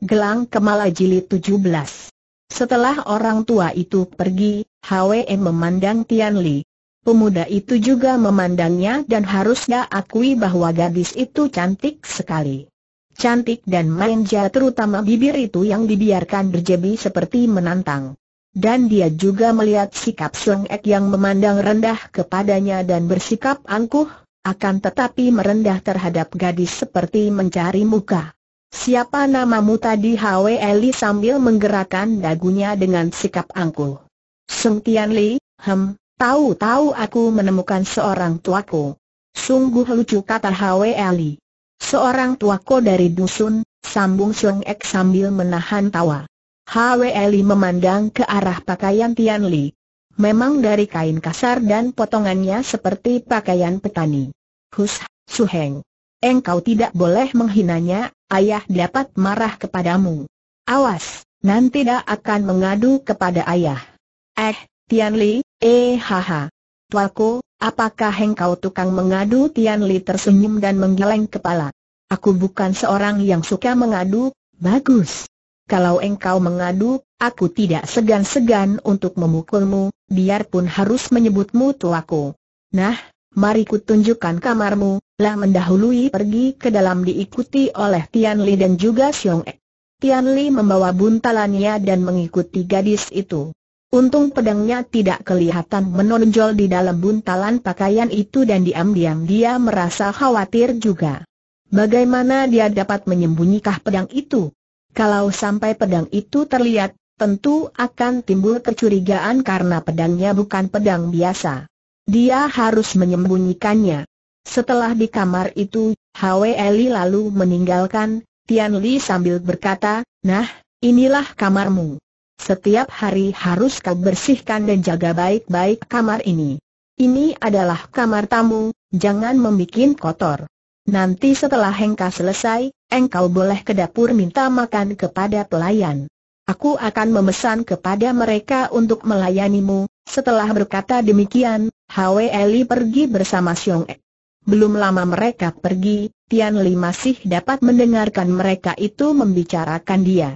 Gelang Kemala Jilid 17 Setelah orang tua itu pergi, HWM memandang Tian Li. Pemuda itu juga memandangnya dan harusnya akui bahwa gadis itu cantik sekali. Cantik dan manja terutama bibir itu yang dibiarkan berjebi seperti menantang. Dan dia juga melihat sikap Sung Ek yang memandang rendah kepadanya dan bersikap angkuh, akan tetapi merendah terhadap gadis seperti mencari muka. Siapa namamu tadi Hwe Eli sambil menggerakkan dagunya dengan sikap angkuh. Seng Tian Li, hem, tahu-tahu aku menemukan seorang tuaku. Sungguh lucu kata Hwe Eli. Seorang tuaku dari dusun, sambung Sung Ek sambil menahan tawa. Hwe Eli memandang ke arah pakaian Tian Li. Memang dari kain kasar dan potongannya seperti pakaian petani. Hus, Suheng. Engkau tidak boleh menghinanya, ayah dapat marah kepadamu. Awas, nanti dia akan mengadu kepada ayah. Eh, Tian Li, eh haha. Tuaku, apakah engkau tukang mengadu? Tian Li tersenyum dan menggeleng kepala. Aku bukan seorang yang suka mengadu, bagus. Kalau engkau mengadu, aku tidak segan-segan untuk memukulmu, biarpun harus menyebutmu tuaku. Nah, mari kutunjukkan kamarmu, lah mendahului pergi ke dalam diikuti oleh Tian Li dan juga Xiong Ek. Tian Li membawa buntalannya dan mengikuti gadis itu. Untung pedangnya tidak kelihatan menonjol di dalam buntalan pakaian itu dan diam-diam dia merasa khawatir juga. Bagaimana dia dapat menyembunyikan pedang itu? Kalau sampai pedang itu terlihat, tentu akan timbul kecurigaan karena pedangnya bukan pedang biasa. Dia harus menyembunyikannya. Setelah di kamar itu, Hwe Eli lalu meninggalkan, Tian Li sambil berkata, Nah, inilah kamarmu. Setiap hari harus kau bersihkan dan jaga baik-baik kamar ini. Ini adalah kamar tamu, jangan membuat kotor. Nanti setelah engkau selesai, engkau boleh ke dapur minta makan kepada pelayan. Aku akan memesan kepada mereka untuk melayanimu. Setelah berkata demikian, Hwe Eli pergi bersama Xiong Ek. Belum lama mereka pergi, Tian Li masih dapat mendengarkan mereka itu membicarakan dia.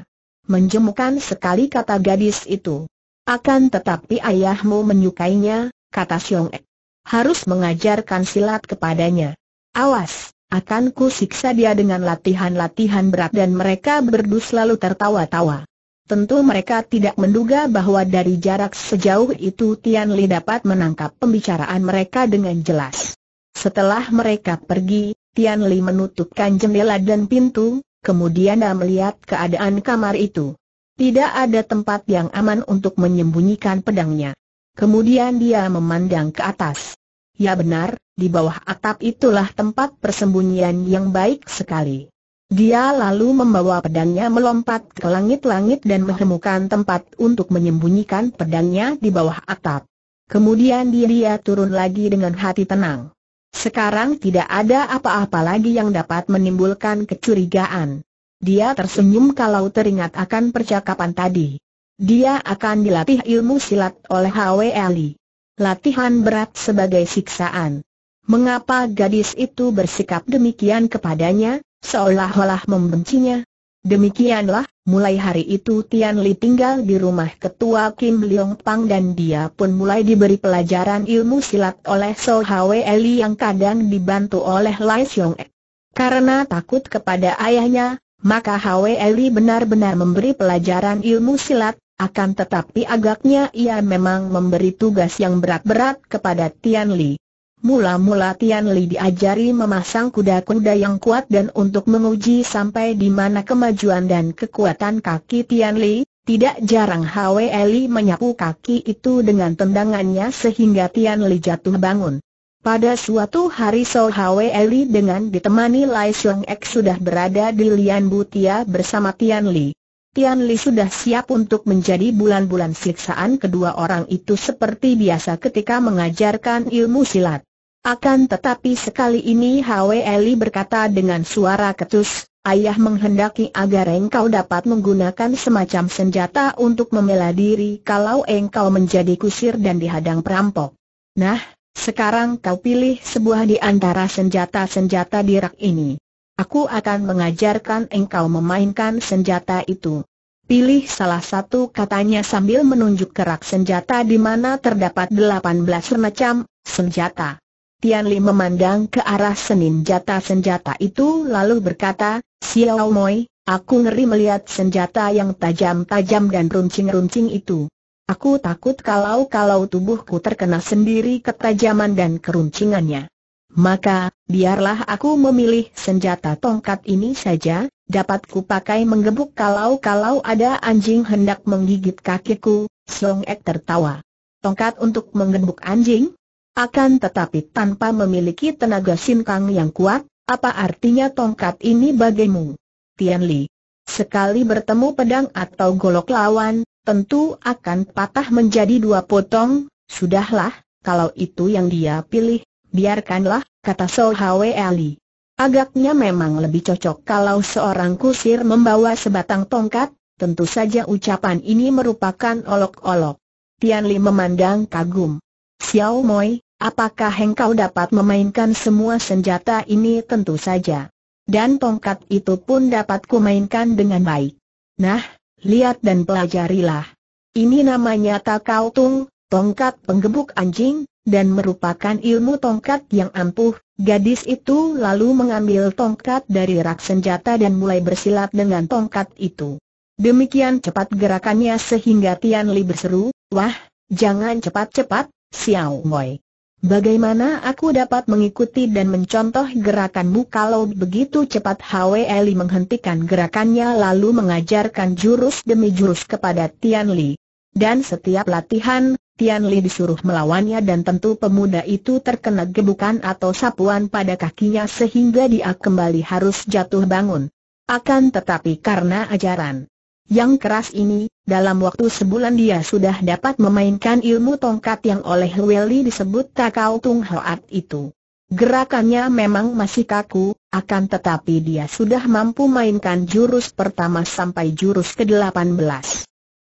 Menjemukan sekali kata gadis itu. Akan tetapi ayahmu menyukainya, kata Xiong Ek. Harus mengajarkan silat kepadanya. Awas, akan ku siksa dia dengan latihan-latihan berat dan mereka berdua selalu tertawa-tawa. Tentu mereka tidak menduga bahwa dari jarak sejauh itu Tian Li dapat menangkap pembicaraan mereka dengan jelas. Setelah mereka pergi, Tian Li menutupkan jendela dan pintu, kemudian dia melihat keadaan kamar itu. Tidak ada tempat yang aman untuk menyembunyikan pedangnya. Kemudian dia memandang ke atas. Ya benar, di bawah atap itulah tempat persembunyian yang baik sekali. Dia lalu membawa pedangnya melompat ke langit-langit dan menemukan tempat untuk menyembunyikan pedangnya di bawah atap. Kemudian dia, turun lagi dengan hati tenang. Sekarang tidak ada apa-apa lagi yang dapat menimbulkan kecurigaan. Dia tersenyum kalau teringat akan percakapan tadi. Dia akan dilatih ilmu silat oleh Hwe Ali. Latihan berat sebagai siksaan. Mengapa gadis itu bersikap demikian kepadanya? seolah-olah membencinya. Demikianlah, mulai hari itu Tian Li tinggal di rumah ketua Kim Leong Pang dan dia pun mulai diberi pelajaran ilmu silat oleh So Hwe Eli yang kadang dibantu oleh Lai Xiong Ek. Karena takut kepada ayahnya, maka Hwe Eli benar-benar memberi pelajaran ilmu silat, akan tetapi agaknya ia memang memberi tugas yang berat-berat kepada Tian Li. Mula-mula Tian Li diajari memasang kuda-kuda yang kuat dan untuk menguji sampai di mana kemajuan dan kekuatan kaki Tian Li, tidak jarang Hwe Li menyapu kaki itu dengan tendangannya sehingga Tian Li jatuh bangun. Pada suatu hari So Hwe Li dengan ditemani Lai Xiong Ek sudah berada di Lian Butia bersama Tian Li. Tian Li sudah siap untuk menjadi bulan-bulan siksaan kedua orang itu seperti biasa ketika mengajarkan ilmu silat. Akan tetapi sekali ini Hwe Eli berkata dengan suara ketus, Ayah menghendaki agar engkau dapat menggunakan semacam senjata untuk membela diri kalau engkau menjadi kusir dan dihadang perampok. Nah, sekarang kau pilih sebuah di antara senjata-senjata di rak ini. Aku akan mengajarkan engkau memainkan senjata itu. Pilih salah satu katanya sambil menunjuk kerak senjata di mana terdapat 18 macam senjata. Tian Li memandang ke arah senjata senjata itu lalu berkata, Xiao Moi, aku ngeri melihat senjata yang tajam-tajam dan runcing-runcing itu. Aku takut kalau-kalau tubuhku terkena sendiri ketajaman dan keruncingannya. Maka, biarlah aku memilih senjata tongkat ini saja, dapat kupakai menggebuk kalau-kalau ada anjing hendak menggigit kakiku, Song Ek tertawa. Tongkat untuk menggebuk anjing? Akan tetapi tanpa memiliki tenaga sinkang yang kuat, apa artinya tongkat ini bagimu? Tian Li. Sekali bertemu pedang atau golok lawan, tentu akan patah menjadi dua potong, sudahlah, kalau itu yang dia pilih, biarkanlah, kata So Hwe Ali. Agaknya memang lebih cocok kalau seorang kusir membawa sebatang tongkat, tentu saja ucapan ini merupakan olok-olok. Tian Li memandang kagum. Xiao Moi, apakah engkau dapat memainkan semua senjata ini tentu saja. Dan tongkat itu pun dapat kumainkan dengan baik. Nah, lihat dan pelajarilah. Ini namanya Takau Tung, tongkat penggebuk anjing, dan merupakan ilmu tongkat yang ampuh, gadis itu lalu mengambil tongkat dari rak senjata dan mulai bersilat dengan tongkat itu. Demikian cepat gerakannya sehingga Tian Li berseru, wah, jangan cepat-cepat, Xiao Moi. Bagaimana aku dapat mengikuti dan mencontoh gerakanmu kalau begitu cepat Hwe Li menghentikan gerakannya lalu mengajarkan jurus demi jurus kepada Tian Li. Dan setiap latihan, Tian Li disuruh melawannya dan tentu pemuda itu terkena gebukan atau sapuan pada kakinya sehingga dia kembali harus jatuh bangun. Akan tetapi karena ajaran yang keras ini, dalam waktu sebulan dia sudah dapat memainkan ilmu tongkat yang oleh Weli disebut Takau Tung Hoat itu. Gerakannya memang masih kaku, akan tetapi dia sudah mampu mainkan jurus pertama sampai jurus ke-18.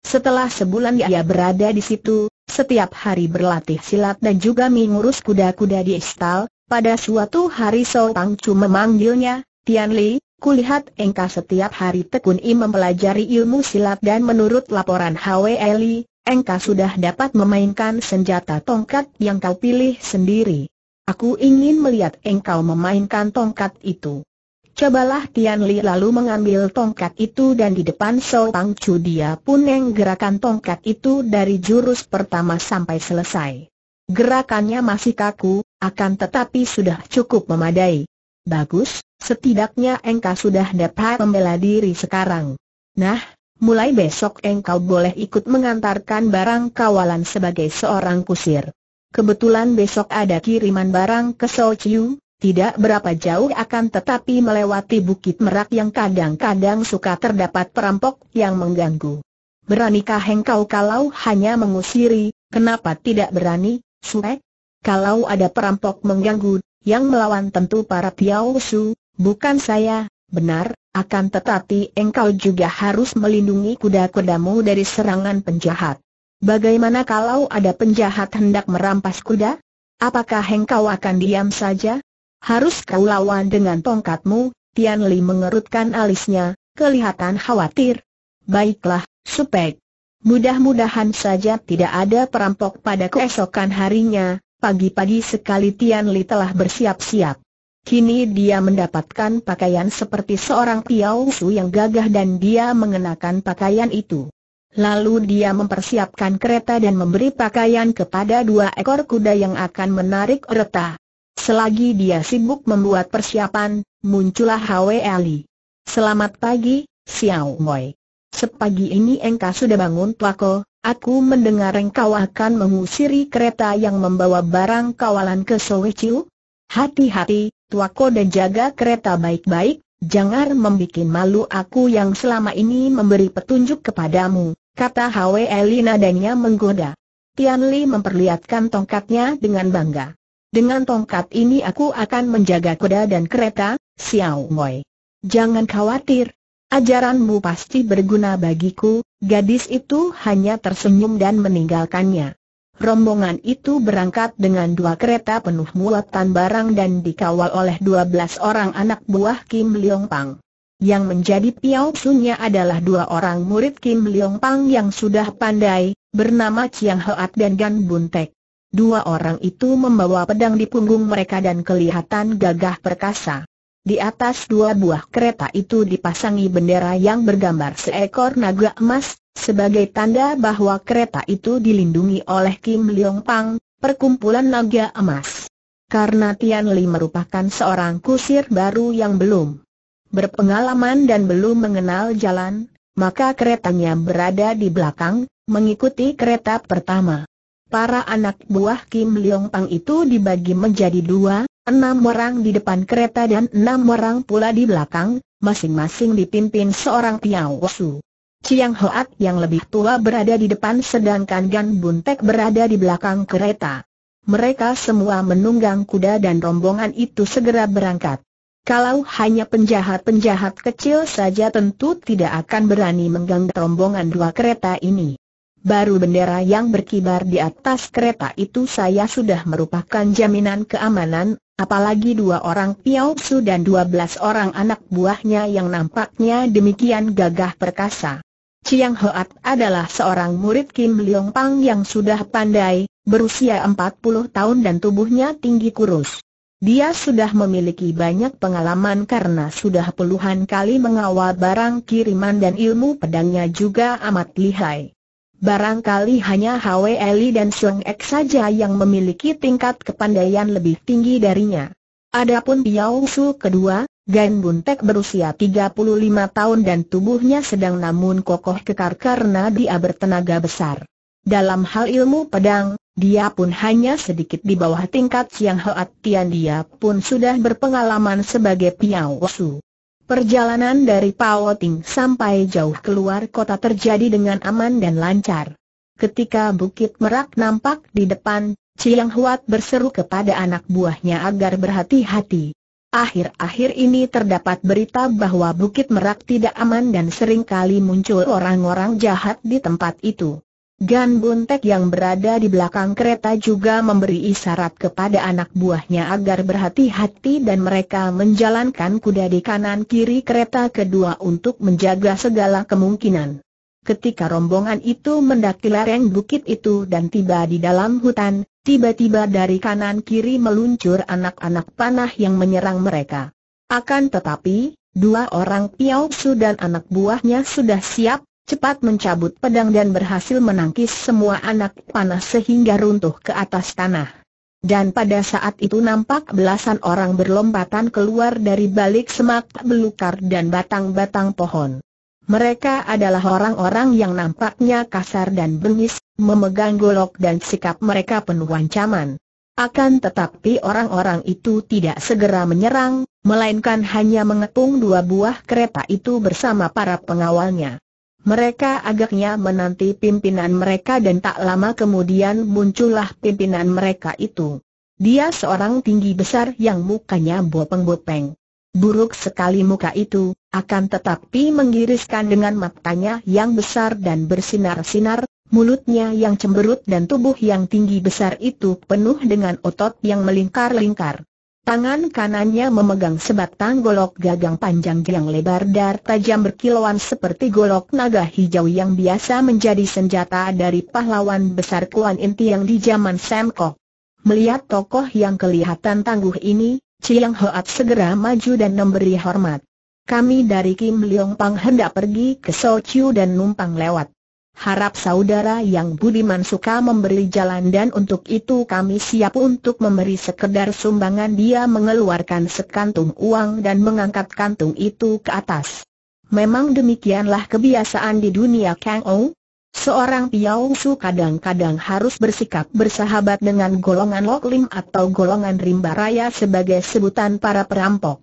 Setelah sebulan ia berada di situ, setiap hari berlatih silat dan juga mengurus kuda-kuda di istal, pada suatu hari So Tang Chu memanggilnya, Tian Li, kulihat engkau setiap hari tekun i mempelajari ilmu silat dan menurut laporan Hwe Li, engkau sudah dapat memainkan senjata tongkat yang kau pilih sendiri. Aku ingin melihat engkau memainkan tongkat itu. Cobalah Tian Li lalu mengambil tongkat itu dan di depan So Pang Chu dia pun yang gerakan tongkat itu dari jurus pertama sampai selesai. Gerakannya masih kaku, akan tetapi sudah cukup memadai. Bagus, setidaknya engkau sudah dapat membela diri sekarang. Nah, mulai besok engkau boleh ikut mengantarkan barang kawalan sebagai seorang kusir. Kebetulan besok ada kiriman barang ke So Chiu, tidak berapa jauh akan tetapi melewati Bukit Merak yang kadang-kadang suka terdapat perampok yang mengganggu. Beranikah engkau kalau hanya mengusiri, kenapa tidak berani, Suek? Kalau ada perampok mengganggu, yang melawan tentu para Piao Su, bukan saya, benar, akan tetapi engkau juga harus melindungi kuda-kudamu dari serangan penjahat. Bagaimana kalau ada penjahat hendak merampas kuda? Apakah engkau akan diam saja? Harus kau lawan dengan tongkatmu, Tian Li mengerutkan alisnya, kelihatan khawatir. Baiklah, Supek. Mudah-mudahan saja tidak ada perampok pada keesokan harinya, pagi-pagi sekali Tian Li telah bersiap-siap. Kini dia mendapatkan pakaian seperti seorang Piao Su yang gagah dan dia mengenakan pakaian itu. Lalu dia mempersiapkan kereta dan memberi pakaian kepada dua ekor kuda yang akan menarik kereta. Selagi dia sibuk membuat persiapan, muncullah Hwe Ali. Selamat pagi, Xiao Moi. Sepagi ini engkau sudah bangun tuako, aku mendengar engkau akan mengusiri kereta yang membawa barang kawalan ke Sowechiu. Hati-hati, tuako dan jaga kereta baik-baik, jangan membuat malu aku yang selama ini memberi petunjuk kepadamu, kata Hwe Ali nadanya menggoda. Tian Li memperlihatkan tongkatnya dengan bangga. Dengan tongkat ini aku akan menjaga kuda dan kereta, Xiao Moi. Jangan khawatir. Ajaranmu pasti berguna bagiku, gadis itu hanya tersenyum dan meninggalkannya. Rombongan itu berangkat dengan dua kereta penuh muatan barang dan dikawal oleh 12 orang anak buah Kim Leong Pang. Yang menjadi piau sunya adalah dua orang murid Kim Leong Pang yang sudah pandai, bernama Chiang Hoat dan Gan Buntek. Dua orang itu membawa pedang di punggung mereka dan kelihatan gagah perkasa. Di atas dua buah kereta itu dipasangi bendera yang bergambar seekor naga emas, sebagai tanda bahwa kereta itu dilindungi oleh Kim Leong Pang, perkumpulan naga emas. Karena Tian Li merupakan seorang kusir baru yang belum berpengalaman dan belum mengenal jalan, maka keretanya berada di belakang, mengikuti kereta pertama. Para anak buah Kim Leong Pang itu dibagi menjadi dua, enam orang di depan kereta dan enam orang pula di belakang, masing-masing dipimpin seorang Piao Su. Chiang Hoat yang lebih tua berada di depan sedangkan Gan Buntek berada di belakang kereta. Mereka semua menunggang kuda dan rombongan itu segera berangkat. Kalau hanya penjahat-penjahat kecil saja tentu tidak akan berani mengganggu rombongan dua kereta ini. Baru bendera yang berkibar di atas kereta itu saya sudah merupakan jaminan keamanan, apalagi dua orang Su dan dua belas orang anak buahnya yang nampaknya demikian gagah perkasa. Chiang Hoat adalah seorang murid Kim Leong Pang yang sudah pandai, berusia 40 tahun dan tubuhnya tinggi kurus. Dia sudah memiliki banyak pengalaman karena sudah puluhan kali mengawal barang kiriman dan ilmu pedangnya juga amat lihai. Barangkali hanya Hwe Eli dan Sung Ek saja yang memiliki tingkat kepandaian lebih tinggi darinya. Adapun Piao Su kedua, Gan Buntek berusia 35 tahun dan tubuhnya sedang namun kokoh kekar karena dia bertenaga besar. Dalam hal ilmu pedang, dia pun hanya sedikit di bawah tingkat Siang Hoat Tian dia pun sudah berpengalaman sebagai Piao Su. Perjalanan dari Pao Ting sampai jauh keluar kota terjadi dengan aman dan lancar. Ketika Bukit Merak nampak di depan, Chiang Huat berseru kepada anak buahnya agar berhati-hati. Akhir-akhir ini terdapat berita bahwa Bukit Merak tidak aman dan sering kali muncul orang-orang jahat di tempat itu. Gan Buntek yang berada di belakang kereta juga memberi isyarat kepada anak buahnya agar berhati-hati dan mereka menjalankan kuda di kanan kiri kereta kedua untuk menjaga segala kemungkinan. Ketika rombongan itu mendaki lereng bukit itu dan tiba di dalam hutan, tiba-tiba dari kanan kiri meluncur anak-anak panah yang menyerang mereka. Akan tetapi, dua orang Piao Su dan anak buahnya sudah siap, cepat mencabut pedang dan berhasil menangkis semua anak panah sehingga runtuh ke atas tanah. Dan pada saat itu nampak belasan orang berlompatan keluar dari balik semak belukar dan batang-batang pohon. Mereka adalah orang-orang yang nampaknya kasar dan bengis, memegang golok dan sikap mereka penuh ancaman. Akan tetapi orang-orang itu tidak segera menyerang, melainkan hanya mengepung dua buah kereta itu bersama para pengawalnya. Mereka agaknya menanti pimpinan mereka dan tak lama kemudian muncullah pimpinan mereka itu. Dia seorang tinggi besar yang mukanya bopeng-bopeng. Buruk sekali muka itu, akan tetapi menggiriskan dengan matanya yang besar dan bersinar-sinar, mulutnya yang cemberut dan tubuh yang tinggi besar itu penuh dengan otot yang melingkar-lingkar. Tangan kanannya memegang sebatang golok gagang panjang yang lebar dan tajam berkilauan seperti golok naga hijau yang biasa menjadi senjata dari pahlawan besar Kuan Inti yang di zaman Sam Kok. Melihat tokoh yang kelihatan tangguh ini, Chiang Hoat segera maju dan memberi hormat. Kami dari Kim Leong Pang hendak pergi ke Sochiu dan numpang lewat. Harap saudara yang budiman suka memberi jalan dan untuk itu kami siap untuk memberi sekedar sumbangan dia mengeluarkan sekantung uang dan mengangkat kantung itu ke atas. Memang demikianlah kebiasaan di dunia Kang Ou. Seorang Piao Su kadang-kadang harus bersikap bersahabat dengan golongan Lok Lim atau golongan Rimba Raya sebagai sebutan para perampok.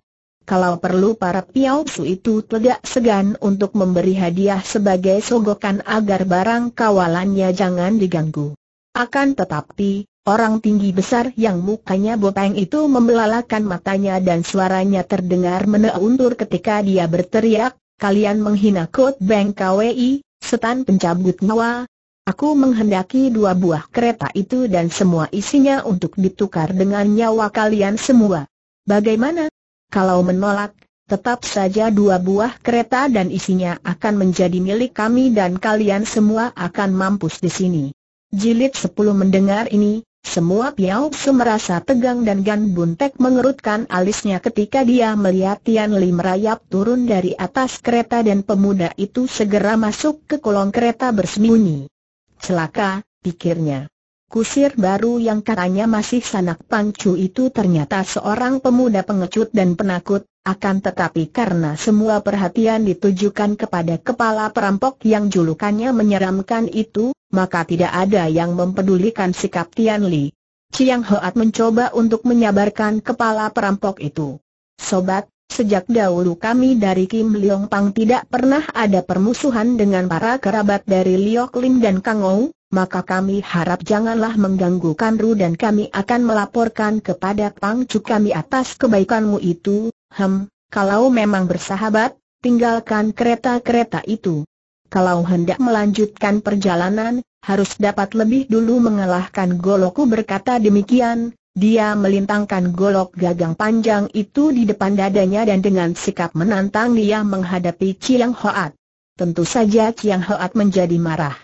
Kalau perlu para piausu itu tidak segan untuk memberi hadiah sebagai sogokan agar barang kawalannya jangan diganggu. Akan tetapi, orang tinggi besar yang mukanya bopeng itu membelalakan matanya dan suaranya terdengar meneuntur ketika dia berteriak, kalian menghina Kot Beng KWI, setan pencabut nyawa. Aku menghendaki dua buah kereta itu dan semua isinya untuk ditukar dengan nyawa kalian semua. Bagaimana? Kalau menolak, tetap saja dua buah kereta dan isinya akan menjadi milik kami dan kalian semua akan mampus di sini. Jilid 10 mendengar ini, semua Piao Su merasa tegang dan Gan Buntek mengerutkan alisnya ketika dia melihat Tian Li merayap turun dari atas kereta dan pemuda itu segera masuk ke kolong kereta bersembunyi. Celaka, pikirnya. Kusir baru yang katanya masih sanak pancu itu ternyata seorang pemuda pengecut dan penakut, akan tetapi karena semua perhatian ditujukan kepada kepala perampok yang julukannya menyeramkan itu, maka tidak ada yang mempedulikan sikap Tian Li. Chiang Hoat mencoba untuk menyabarkan kepala perampok itu. Sobat, sejak dahulu kami dari Kim Leong Pang tidak pernah ada permusuhan dengan para kerabat dari Liok Lim dan Kang Ou, maka kami harap janganlah mengganggu Kanru dan kami akan melaporkan kepada Pang Cu kami atas kebaikanmu itu, hem, kalau memang bersahabat, tinggalkan kereta-kereta itu kalau hendak melanjutkan perjalanan, harus dapat lebih dulu mengalahkan golokku berkata demikian, dia melintangkan golok gagang panjang itu di depan dadanya dan dengan sikap menantang dia menghadapi Chiang Hoat. Tentu saja Chiang Hoat menjadi marah.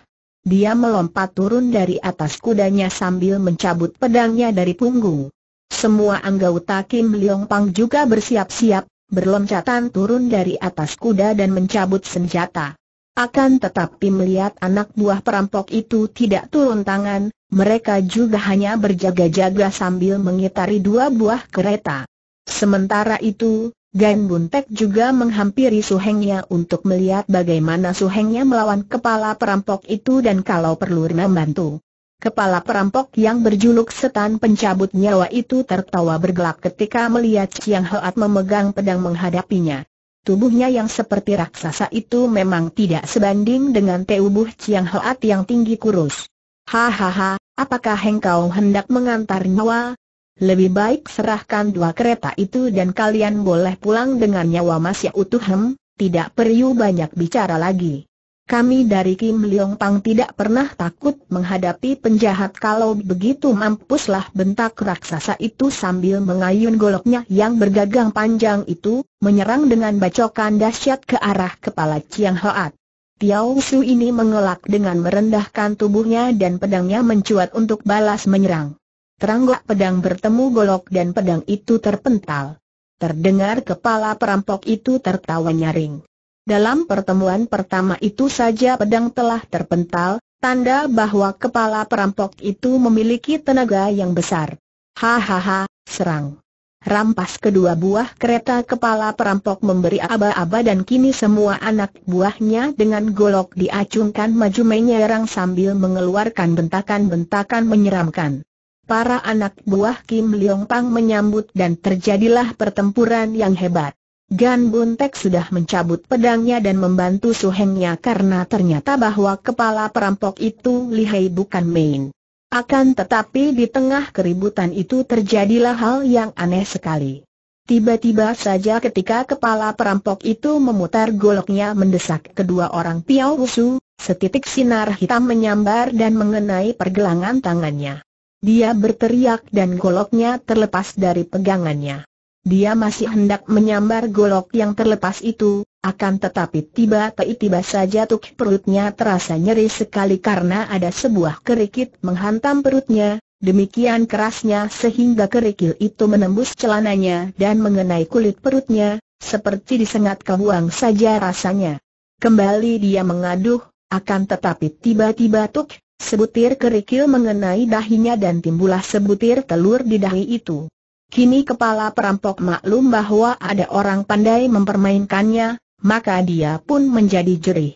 Dia melompat turun dari atas kudanya sambil mencabut pedangnya dari punggung. Semua anggota Kim Leong Pang juga bersiap-siap, berloncatan turun dari atas kuda dan mencabut senjata. Akan tetapi melihat anak buah perampok itu tidak turun tangan, mereka juga hanya berjaga-jaga sambil mengitari dua buah kereta. Sementara itu, Gan Buntek juga menghampiri Suhengnya untuk melihat bagaimana Suhengnya melawan kepala perampok itu dan kalau perlu membantu. Kepala perampok yang berjuluk setan pencabut nyawa itu tertawa bergelak ketika melihat Chiang Hoat memegang pedang menghadapinya. Tubuhnya yang seperti raksasa itu memang tidak sebanding dengan tubuh Chiang Hoat yang tinggi kurus. Hahaha, apakah engkau hendak mengantar nyawa? Lebih baik serahkan dua kereta itu dan kalian boleh pulang dengan nyawa masih utuh hem, tidak perlu banyak bicara lagi. Kami dari Kim Leong Pang tidak pernah takut menghadapi penjahat kalau begitu mampuslah bentak raksasa itu sambil mengayun goloknya yang bergagang panjang itu, menyerang dengan bacokan dahsyat ke arah kepala Chiang Hoat. Tiao Su ini mengelak dengan merendahkan tubuhnya dan pedangnya mencuat untuk balas menyerang. Terangguk pedang bertemu golok dan pedang itu terpental. Terdengar kepala perampok itu tertawa nyaring. Dalam pertemuan pertama itu saja pedang telah terpental, tanda bahwa kepala perampok itu memiliki tenaga yang besar. Hahaha, serang. Rampas kedua buah kereta kepala perampok memberi aba-aba dan kini semua anak buahnya dengan golok diacungkan maju menyerang sambil mengeluarkan bentakan-bentakan menyeramkan. Para anak buah Kim Leong Pang menyambut dan terjadilah pertempuran yang hebat. Gan Buntek sudah mencabut pedangnya dan membantu suhengnya karena ternyata bahwa kepala perampok itu lihai bukan main. Akan tetapi di tengah keributan itu terjadilah hal yang aneh sekali. Tiba-tiba saja ketika kepala perampok itu memutar goloknya mendesak kedua orang Piao Wusu, setitik sinar hitam menyambar dan mengenai pergelangan tangannya. Dia berteriak dan goloknya terlepas dari pegangannya. Dia masih hendak menyambar golok yang terlepas itu, akan tetapi tiba-tiba saja tuk perutnya terasa nyeri sekali karena ada sebuah kerikit menghantam perutnya, demikian kerasnya sehingga kerikil itu menembus celananya dan mengenai kulit perutnya, seperti disengat kebuang saja rasanya. Kembali dia mengaduh, akan tetapi tiba-tiba tuk, sebutir kerikil mengenai dahinya dan timbullah sebutir telur di dahi itu. Kini kepala perampok maklum bahwa ada orang pandai mempermainkannya, maka dia pun menjadi jerih.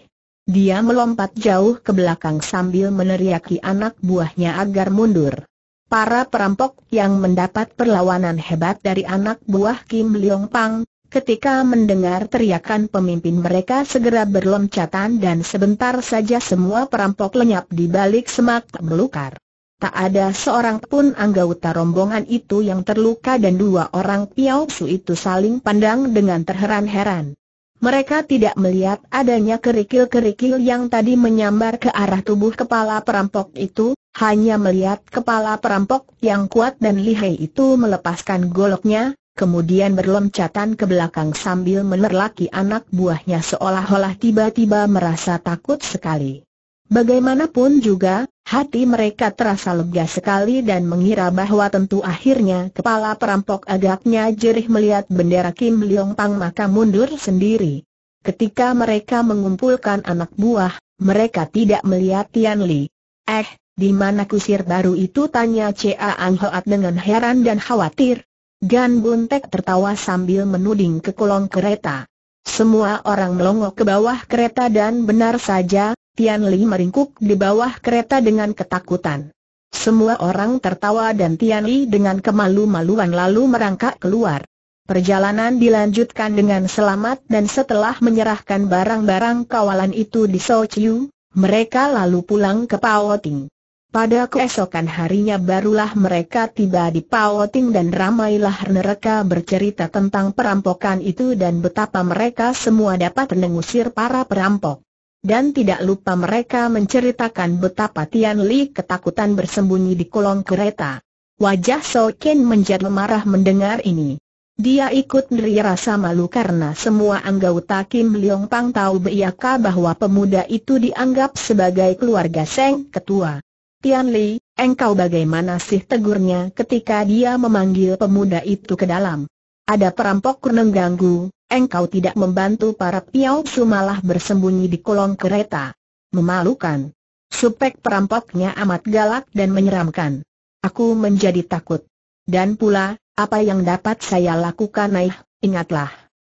Dia melompat jauh ke belakang sambil meneriaki anak buahnya agar mundur. Para perampok yang mendapat perlawanan hebat dari anak buah Kim Leong Pang, ketika mendengar teriakan pemimpin mereka segera berloncatan dan sebentar saja semua perampok lenyap di balik semak belukar. Tak ada seorang pun anggota rombongan itu yang terluka dan dua orang Piao Su itu saling pandang dengan terheran-heran. Mereka tidak melihat adanya kerikil-kerikil yang tadi menyambar ke arah tubuh kepala perampok itu, hanya melihat kepala perampok yang kuat dan lihai itu melepaskan goloknya, kemudian berloncatan ke belakang sambil menerlaki anak buahnya seolah-olah tiba-tiba merasa takut sekali. Bagaimanapun juga, hati mereka terasa lega sekali dan mengira bahwa tentu akhirnya kepala perampok agaknya jerih melihat bendera Kim Leong Pang maka mundur sendiri. Ketika mereka mengumpulkan anak buah, mereka tidak melihat Tian Li. Eh, di mana kusir baru itu tanya Cha Ang Hoat dengan heran dan khawatir. Gan Buntek tertawa sambil menuding ke kolong kereta. Semua orang melongok ke bawah kereta dan benar saja, Tian Li meringkuk di bawah kereta dengan ketakutan. Semua orang tertawa dan Tian Li dengan kemalu-maluan lalu merangkak keluar. Perjalanan dilanjutkan dengan selamat dan setelah menyerahkan barang-barang kawalan itu di Sochiu, mereka lalu pulang ke Paoting. Pada keesokan harinya barulah mereka tiba di Paoting dan ramailah mereka bercerita tentang perampokan itu dan betapa mereka semua dapat mengusir para perampok. Dan tidak lupa mereka menceritakan betapa Tian Li ketakutan bersembunyi di kolong kereta. Wajah So Ken menjadi marah mendengar ini. Dia ikut beri rasa malu karena semua anggota Kim Leong Pang tahu beiyaka bahwa pemuda itu dianggap sebagai keluarga Seng ketua. Tian Li, engkau bagaimana sih tegurnya ketika dia memanggil pemuda itu ke dalam? Ada perampok mengganggu, engkau tidak membantu para piau malah bersembunyi di kolong kereta. Memalukan. Supek perampoknya amat galak dan menyeramkan. Aku menjadi takut. Dan pula, apa yang dapat saya lakukan naik, ingatlah.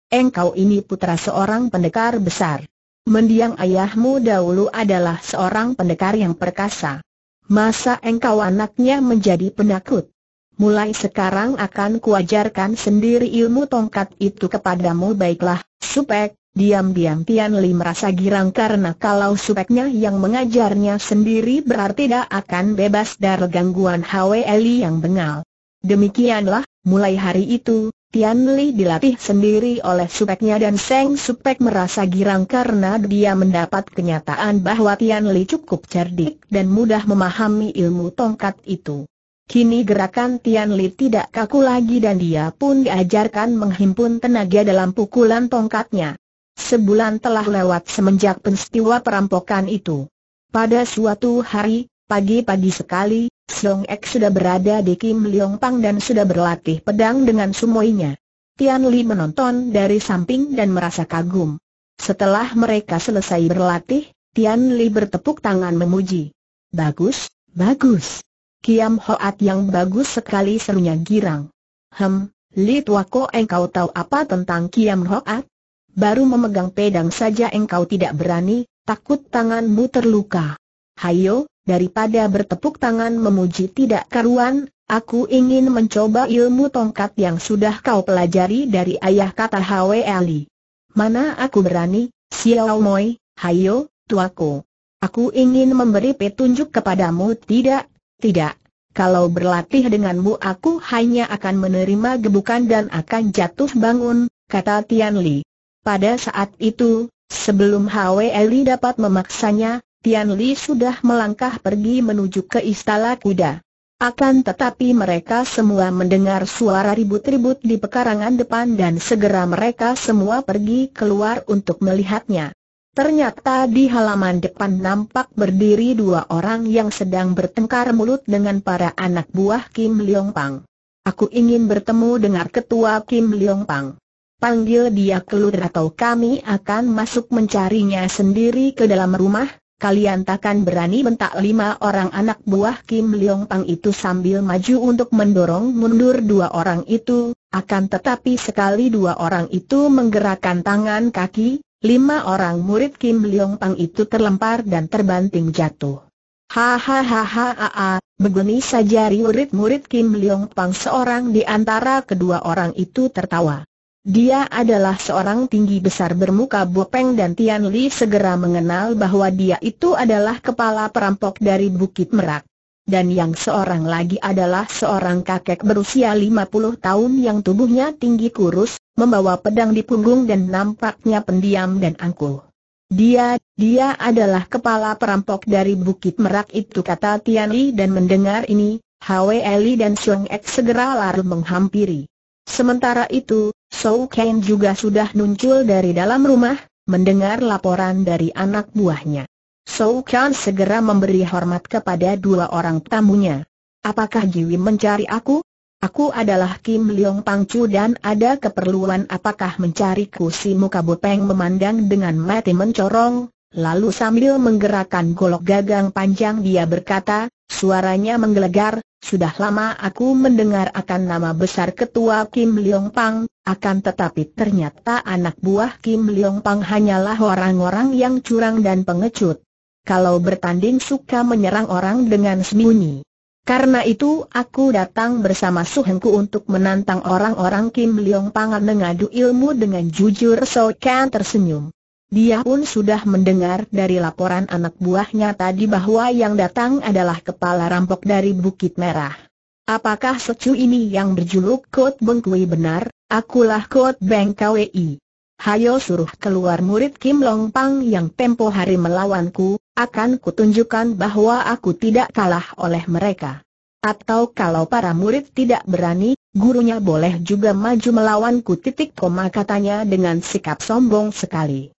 Engkau ini putra seorang pendekar besar. Mendiang ayahmu dahulu adalah seorang pendekar yang perkasa. Masa engkau anaknya menjadi penakut? mulai sekarang akan kuajarkan sendiri ilmu tongkat itu kepadamu baiklah, Supek, diam-diam Tian Li merasa girang karena kalau Supeknya yang mengajarnya sendiri berarti tidak akan bebas dari gangguan Hwe Li yang bengal. Demikianlah, mulai hari itu, Tian Li dilatih sendiri oleh Supeknya dan Seng Supek merasa girang karena dia mendapat kenyataan bahwa Tian Li cukup cerdik dan mudah memahami ilmu tongkat itu. Kini gerakan Tian Li tidak kaku lagi dan dia pun diajarkan menghimpun tenaga dalam pukulan tongkatnya. Sebulan telah lewat semenjak peristiwa perampokan itu. Pada suatu hari, pagi-pagi sekali, Song Ek sudah berada di Kim Leong Pang dan sudah berlatih pedang dengan sumoinya. Tian Li menonton dari samping dan merasa kagum. Setelah mereka selesai berlatih, Tian Li bertepuk tangan memuji. Bagus, bagus. Kiam Hoat yang bagus sekali serunya girang. Hem, Li Tuako engkau tahu apa tentang Kiam Hoat? Baru memegang pedang saja engkau tidak berani, takut tanganmu terluka. Hayo, daripada bertepuk tangan memuji tidak karuan, aku ingin mencoba ilmu tongkat yang sudah kau pelajari dari ayah kata Hwe Ali. Mana aku berani, Xiao Moi, hayo, tuaku. Aku ingin memberi petunjuk kepadamu tidak, tidak, kalau berlatih denganmu aku hanya akan menerima gebukan dan akan jatuh bangun, kata Tian Li. Pada saat itu, sebelum Hwe Li dapat memaksanya, Tian Li sudah melangkah pergi menuju ke istana kuda. Akan tetapi mereka semua mendengar suara ribut-ribut di pekarangan depan dan segera mereka semua pergi keluar untuk melihatnya. Ternyata di halaman depan nampak berdiri dua orang yang sedang bertengkar mulut dengan para anak buah Kim Leong Pang. Aku ingin bertemu dengan ketua Kim Leong Pang. Panggil dia keluar atau kami akan masuk mencarinya sendiri ke dalam rumah, kalian takkan berani bentak lima orang anak buah Kim Leong Pang itu sambil maju untuk mendorong mundur dua orang itu, akan tetapi sekali dua orang itu menggerakkan tangan kaki, lima orang murid Kim Leong Pang itu terlempar dan terbanting jatuh. Hahaha, begini saja murid-murid Kim Leong Pang seorang di antara kedua orang itu tertawa. Dia adalah seorang tinggi besar bermuka bopeng dan Tian Li segera mengenal bahwa dia itu adalah kepala perampok dari Bukit Merak. Dan yang seorang lagi adalah seorang kakek berusia 50 tahun yang tubuhnya tinggi kurus, membawa pedang di punggung dan nampaknya pendiam dan angkuh. Dia, dia adalah kepala perampok dari Bukit Merak itu kata Tian Li dan mendengar ini, Hwe Eli dan Xiong Ek segera lari menghampiri. Sementara itu, Sou Ken juga sudah muncul dari dalam rumah, mendengar laporan dari anak buahnya. Sou Ken segera memberi hormat kepada dua orang tamunya. Apakah Jiwi mencari aku? Aku adalah Kim Leong Pangcu dan ada keperluan apakah mencariku si muka Bopeng memandang dengan mati mencorong, lalu sambil menggerakkan golok gagang panjang dia berkata, suaranya menggelegar, sudah lama aku mendengar akan nama besar ketua Kim Leong Pang, akan tetapi ternyata anak buah Kim Leong Pang hanyalah orang-orang yang curang dan pengecut. Kalau bertanding suka menyerang orang dengan sembunyi. Karena itu aku datang bersama suhenku untuk menantang orang-orang Kim Leong Pang mengadu ilmu dengan jujur So Kan tersenyum. Dia pun sudah mendengar dari laporan anak buahnya tadi bahwa yang datang adalah kepala rampok dari Bukit Merah. Apakah secu ini yang berjuluk Kot Bengkui benar? Akulah Kot Beng KWI. Hayo suruh keluar murid Kim Long Pang yang tempo hari melawanku, akan kutunjukkan bahwa aku tidak kalah oleh mereka. Atau kalau para murid tidak berani, gurunya boleh juga maju melawanku titik koma katanya dengan sikap sombong sekali.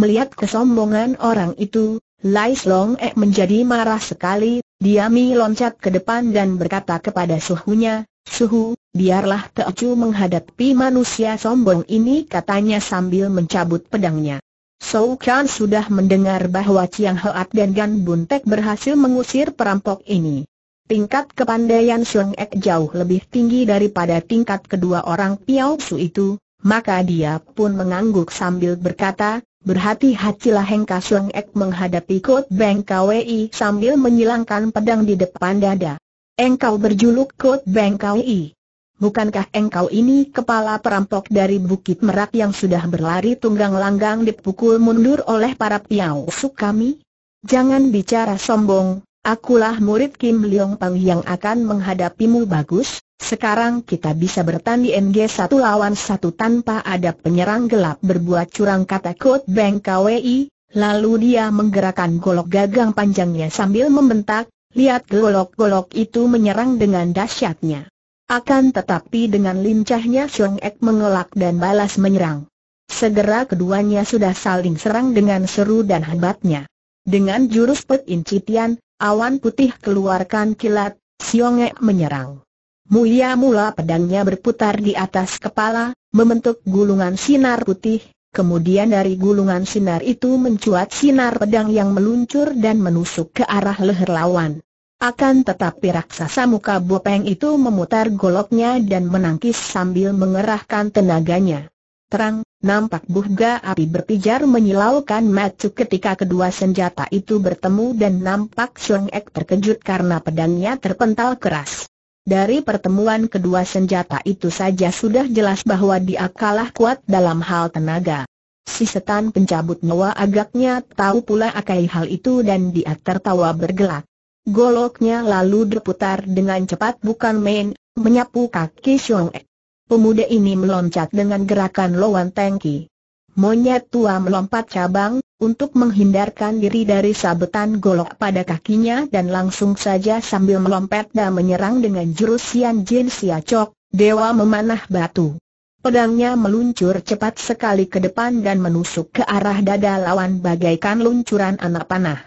Melihat kesombongan orang itu, Lai Long Ek menjadi marah sekali, dia mi loncat ke depan dan berkata kepada suhunya, Suhu, biarlah Teocu menghadapi manusia sombong ini katanya sambil mencabut pedangnya. Sou Kan sudah mendengar bahwa Chiang Hoat dan Gan Buntek berhasil mengusir perampok ini. Tingkat kepandaian Xiong Ek jauh lebih tinggi daripada tingkat kedua orang Piao Su itu, maka dia pun mengangguk sambil berkata, berhati-hatilah Hengka Xiong Ek menghadapi Kot Beng KWI sambil menyilangkan pedang di depan dada. Engkau berjuluk Kot Beng KWI. Bukankah engkau ini kepala perampok dari Bukit Merak yang sudah berlari tunggang langgang dipukul mundur oleh para piausuk kami? Jangan bicara sombong, akulah murid Kim Leong Pang yang akan menghadapimu bagus, sekarang kita bisa bertanding NG satu lawan satu tanpa ada penyerang gelap berbuat curang kata Kot Beng KWI, lalu dia menggerakkan golok gagang panjangnya sambil membentak, lihat golok-golok itu menyerang dengan dahsyatnya. Akan tetapi dengan lincahnya Xiong Ek mengelak dan balas menyerang. Segera keduanya sudah saling serang dengan seru dan hebatnya. Dengan jurus Pet Incitian, awan putih keluarkan kilat, Xiong Ek menyerang. Mulia mula pedangnya berputar di atas kepala, membentuk gulungan sinar putih, kemudian dari gulungan sinar itu mencuat sinar pedang yang meluncur dan menusuk ke arah leher lawan. Akan tetapi raksasa muka bopeng itu memutar goloknya dan menangkis sambil mengerahkan tenaganya. Terang, nampak buhga api berpijar menyilaukan mata ketika kedua senjata itu bertemu dan nampak Xiong Ek terkejut karena pedangnya terpental keras. Dari pertemuan kedua senjata itu saja sudah jelas bahwa dia kalah kuat dalam hal tenaga. Si setan pencabut nyawa agaknya tahu pula akai hal itu dan dia tertawa bergelak. Goloknya lalu berputar dengan cepat bukan main, menyapu kaki Xiong Ek. Pemuda ini meloncat dengan gerakan lawan tangki. Monyet tua melompat cabang, untuk menghindarkan diri dari sabetan golok pada kakinya dan langsung saja sambil melompat dan menyerang dengan jurus Sian Jin Siacok, Dewa Memanah Batu. Pedangnya meluncur cepat sekali ke depan dan menusuk ke arah dada lawan bagaikan luncuran anak panah.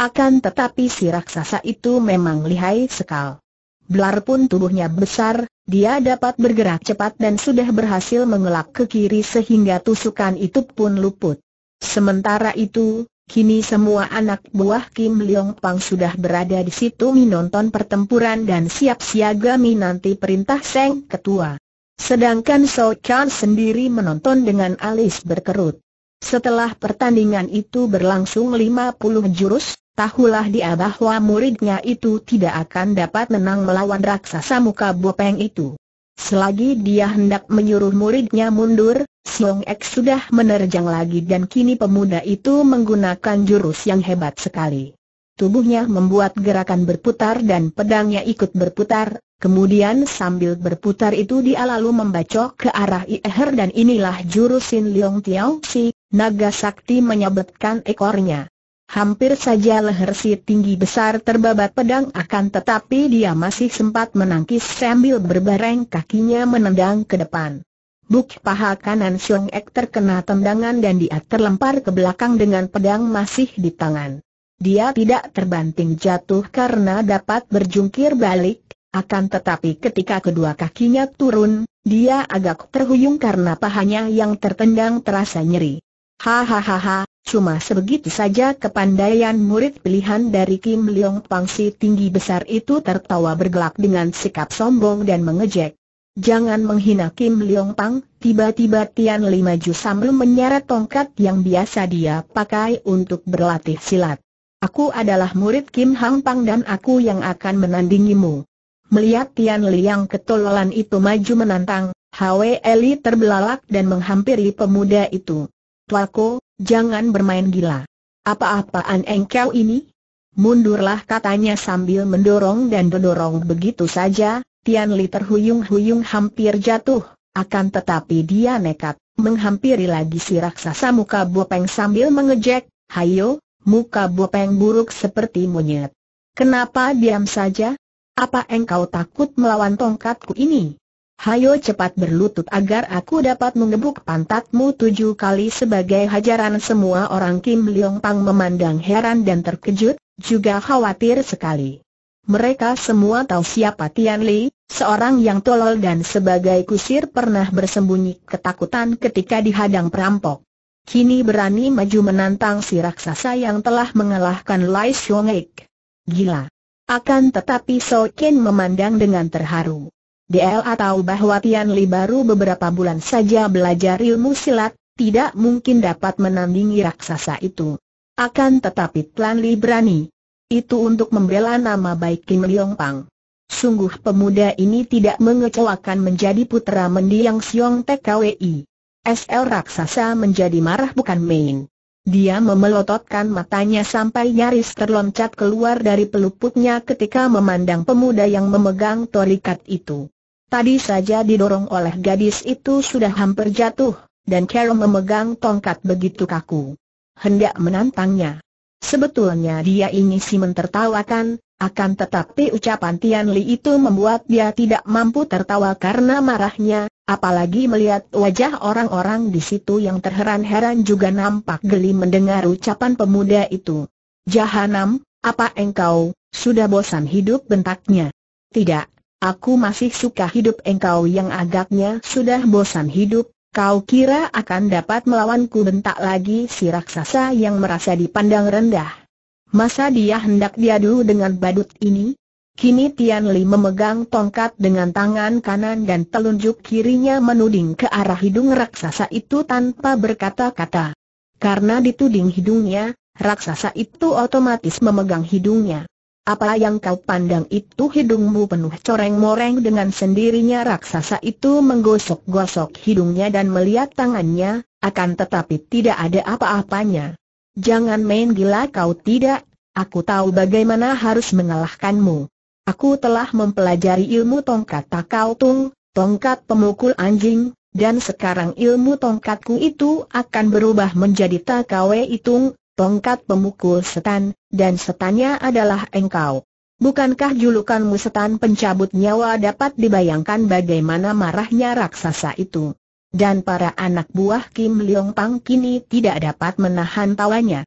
Akan tetapi si raksasa itu memang lihai sekal. Belar pun tubuhnya besar, dia dapat bergerak cepat dan sudah berhasil mengelak ke kiri sehingga tusukan itu pun luput. Sementara itu, kini semua anak buah Kim Leong Pang sudah berada di situ menonton pertempuran dan siap siaga minanti perintah Seng Ketua. Sedangkan So Chan sendiri menonton dengan alis berkerut. Setelah pertandingan itu berlangsung 50 jurus, Tahulah dia bahwa muridnya itu tidak akan dapat menang melawan raksasa muka bopeng itu. Selagi dia hendak menyuruh muridnya mundur, Siong Ek sudah menerjang lagi dan kini pemuda itu menggunakan jurus yang hebat sekali. Tubuhnya membuat gerakan berputar dan pedangnya ikut berputar, Kemudian sambil berputar itu dia lalu membacok ke arah Iher dan inilah jurus Sin Leong Tiao Si, naga sakti menyabetkan ekornya. Hampir saja leher si tinggi besar terbabat pedang akan tetapi dia masih sempat menangkis sambil berbareng kakinya menendang ke depan. Buk paha kanan Xiong Ek terkena tendangan dan dia terlempar ke belakang dengan pedang masih di tangan. Dia tidak terbanting jatuh karena dapat berjungkir balik, akan tetapi ketika kedua kakinya turun, dia agak terhuyung karena pahanya yang tertendang terasa nyeri. Hahaha, cuma sebegitu saja kepandaian murid pilihan dari Kim Leong Pang si tinggi besar itu tertawa bergelak dengan sikap sombong dan mengejek. Jangan menghina Kim Leong Pang, tiba-tiba Tian Li maju sambil menyeret tongkat yang biasa dia pakai untuk berlatih silat. Aku adalah murid Kim Hang Pang dan aku yang akan menandingimu. Melihat Tian Li yang ketololan itu maju menantang, Hwe Eli terbelalak dan menghampiri pemuda itu. Tuaku, jangan bermain gila. Apa-apaan engkau ini? Mundurlah katanya sambil mendorong dan mendorong begitu saja, Tian Li terhuyung-huyung hampir jatuh, akan tetapi dia nekat, menghampiri lagi si raksasa muka bopeng sambil mengejek, hayo, muka bopeng buruk seperti monyet. Kenapa diam saja? Apa engkau takut melawan tongkatku ini? Hayo cepat berlutut agar aku dapat mengebuk pantatmu tujuh kali sebagai hajaran semua orang Kim Leong Pang memandang heran dan terkejut, juga khawatir sekali. Mereka semua tahu siapa Tian Li, seorang yang tolol dan sebagai kusir pernah bersembunyi ketakutan ketika dihadang perampok. Kini berani maju menantang si raksasa yang telah mengalahkan Lai Xiong Ik. Gila! Akan tetapi So Ken memandang dengan terharu. DLA tahu bahwa Tian Li baru beberapa bulan saja belajar ilmu silat, tidak mungkin dapat menandingi raksasa itu. Akan tetapi Tian Li berani. Itu untuk membela nama baik Kim Leong Pang. Sungguh pemuda ini tidak mengecewakan menjadi putra mendiang Siong TKWI. SL raksasa menjadi marah bukan main. Dia memelototkan matanya sampai nyaris terloncat keluar dari peluputnya ketika memandang pemuda yang memegang torikat itu. Tadi saja didorong oleh gadis itu sudah hampir jatuh, dan Carol memegang tongkat begitu kaku. Hendak menantangnya. Sebetulnya dia ingin si mentertawakan, akan tetapi ucapan Tian Li itu membuat dia tidak mampu tertawa karena marahnya, Apalagi melihat wajah orang-orang di situ yang terheran-heran juga nampak geli mendengar ucapan pemuda itu. Jahanam, apa engkau, sudah bosan hidup bentaknya? Tidak, aku masih suka hidup engkau yang agaknya sudah bosan hidup, kau kira akan dapat melawanku bentak lagi si raksasa yang merasa dipandang rendah. Masa dia hendak diadu dengan badut ini? Kini Tian Li memegang tongkat dengan tangan kanan dan telunjuk kirinya menuding ke arah hidung raksasa itu tanpa berkata-kata. Karena dituding hidungnya, raksasa itu otomatis memegang hidungnya. Apa yang kau pandang itu hidungmu penuh coreng-moreng dengan sendirinya raksasa itu menggosok-gosok hidungnya dan melihat tangannya, akan tetapi tidak ada apa-apanya. Jangan main gila kau tidak, aku tahu bagaimana harus mengalahkanmu. Aku telah mempelajari ilmu tongkat takau tung, tongkat pemukul anjing, dan sekarang ilmu tongkatku itu akan berubah menjadi takawe itung, tongkat pemukul setan, dan setannya adalah engkau. Bukankah julukanmu setan pencabut nyawa dapat dibayangkan bagaimana marahnya raksasa itu? Dan para anak buah Kim Leong Pang kini tidak dapat menahan tawanya.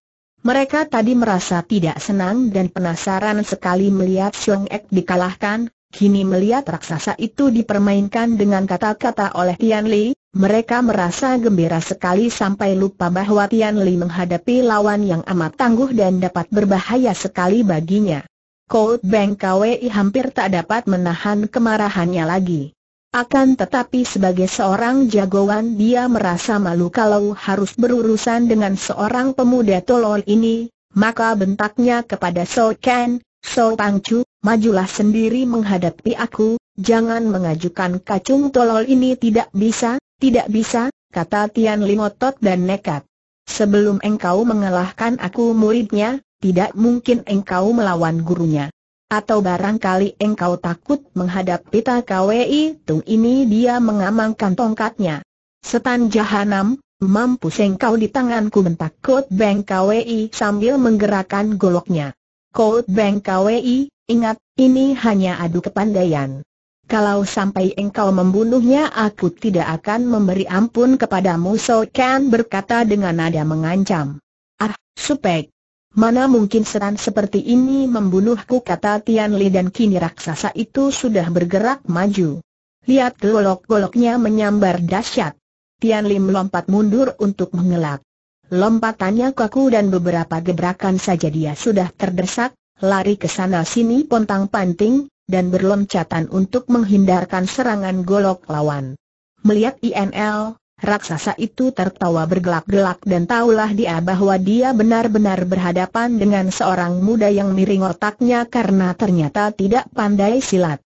Mereka tadi merasa tidak senang dan penasaran sekali melihat Xiong Ek dikalahkan, kini melihat raksasa itu dipermainkan dengan kata-kata oleh Tian Li, mereka merasa gembira sekali sampai lupa bahwa Tian Li menghadapi lawan yang amat tangguh dan dapat berbahaya sekali baginya. Cold Bank KWI hampir tak dapat menahan kemarahannya lagi. Akan tetapi sebagai seorang jagoan dia merasa malu kalau harus berurusan dengan seorang pemuda tolol ini, maka bentaknya kepada So Ken, So Pangcu, majulah sendiri menghadapi aku, jangan mengajukan kacung tolol ini tidak bisa, tidak bisa, kata Tian Limotot dan nekat. Sebelum engkau mengalahkan aku muridnya, tidak mungkin engkau melawan gurunya. Atau barangkali engkau takut menghadap Pita KWI Tung ini dia mengamankan tongkatnya. Setan jahanam, mampu engkau di tanganku bentak Kot Beng KWI sambil menggerakkan goloknya. Kot Beng KWI, ingat, ini hanya adu kepandaian. Kalau sampai engkau membunuhnya aku tidak akan memberi ampun kepadamu So Ken berkata dengan nada mengancam. Ah, supek. Mana mungkin seran seperti ini membunuhku kata Tian Li dan kini raksasa itu sudah bergerak maju. Lihat golok-goloknya menyambar dahsyat. Tian Li melompat mundur untuk mengelak. Lompatannya kaku dan beberapa gebrakan saja dia sudah terdesak, lari ke sana sini pontang panting, dan berloncatan untuk menghindarkan serangan golok lawan. Melihat INL, raksasa itu tertawa bergelak-gelak dan tahulah dia bahwa dia benar-benar berhadapan dengan seorang muda yang miring otaknya karena ternyata tidak pandai silat.